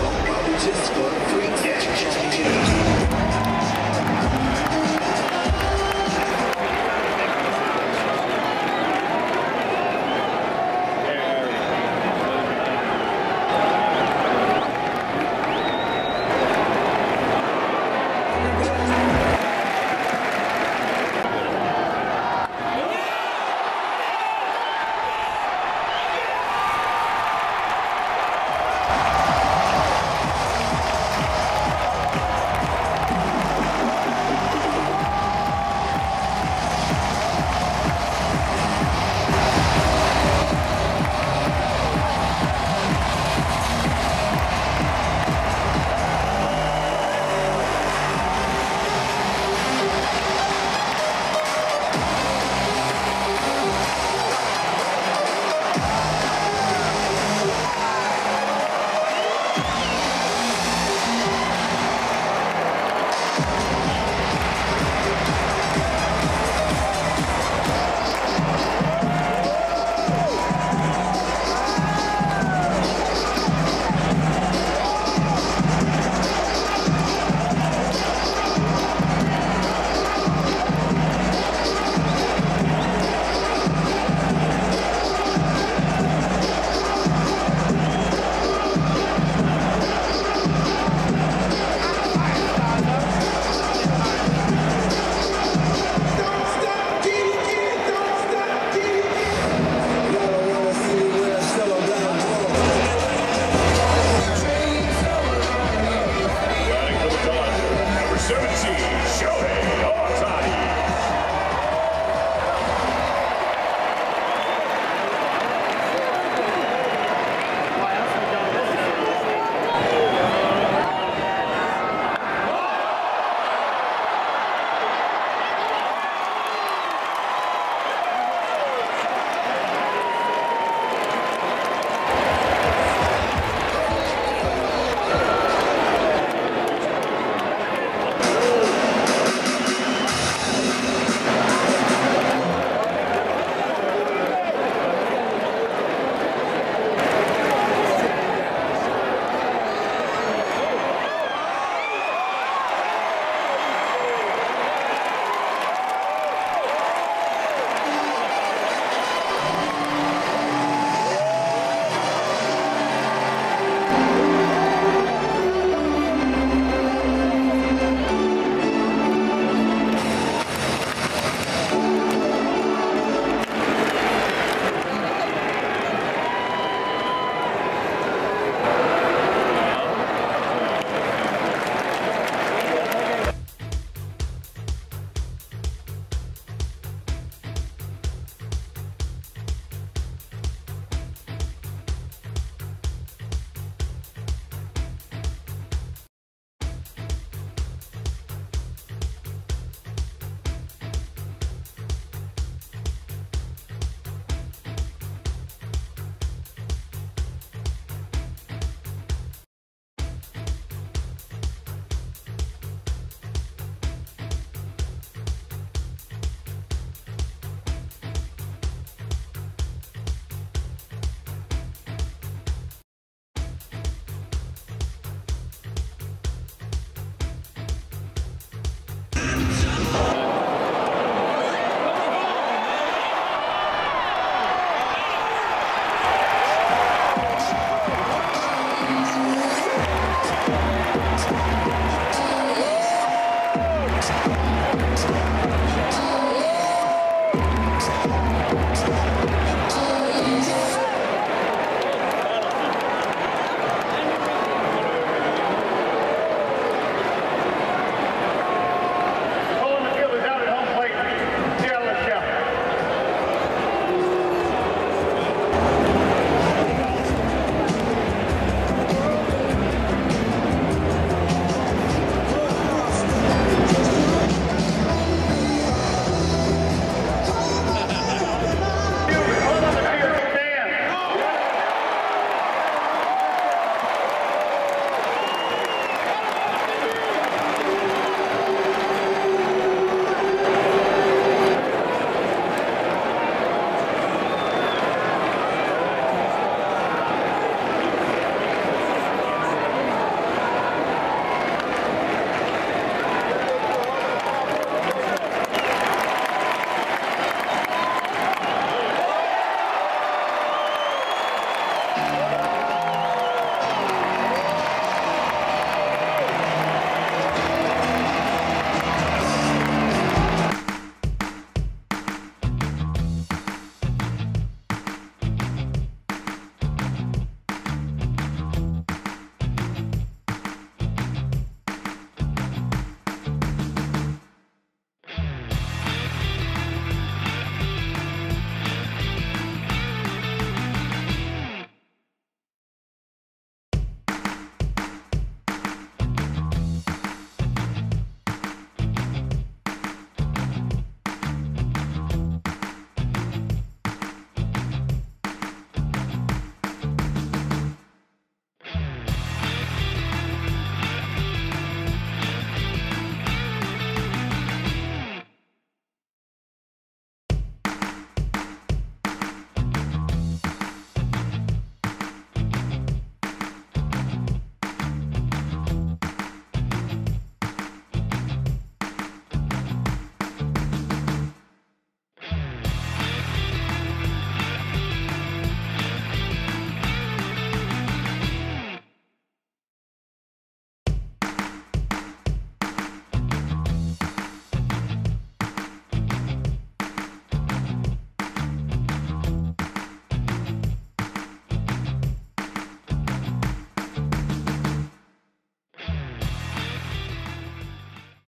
Just for free cash.